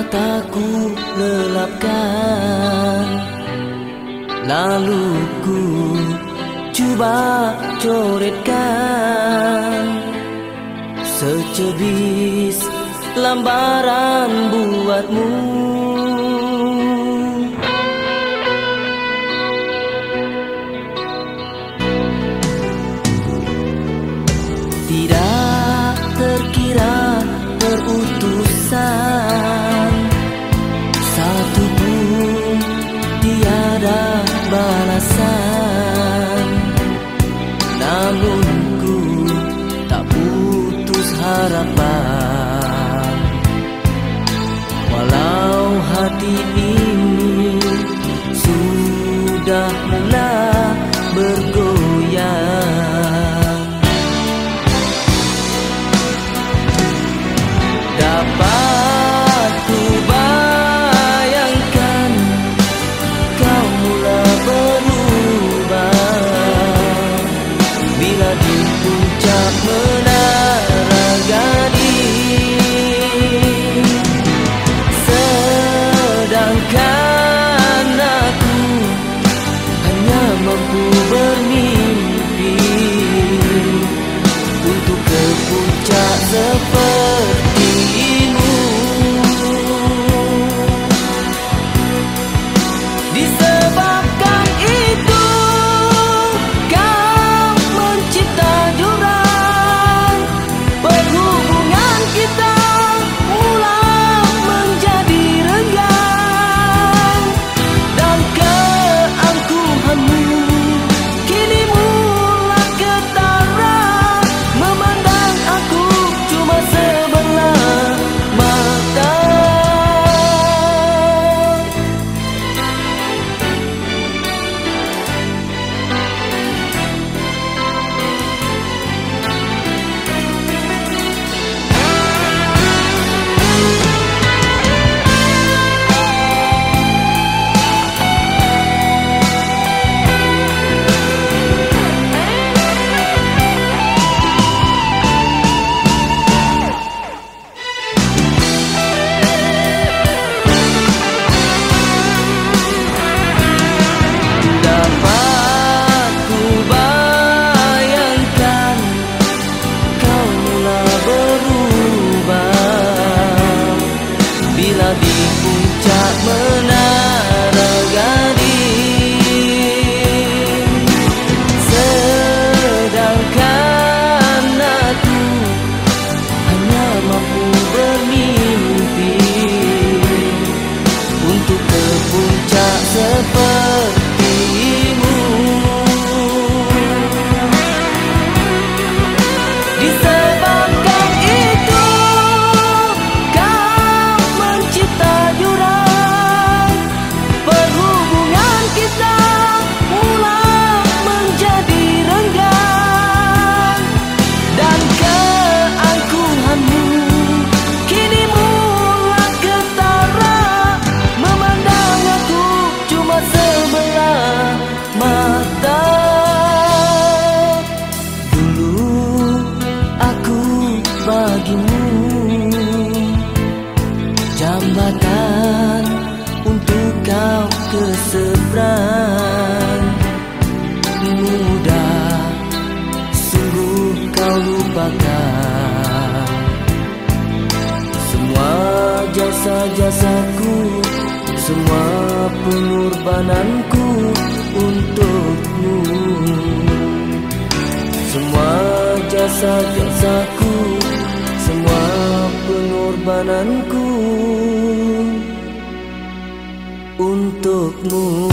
mataku lelapkan Lalu ku coba coretkan. Secebis lambaran buatmu. sudah lelah The. sebelah mata Dulu aku bagimu Jambatan untuk kau keseberang Mudah sungguh kau lupakan Semua jasa-jasaku semua untukmu. Semua jasa-jasaku Semua pengorbananku Untukmu.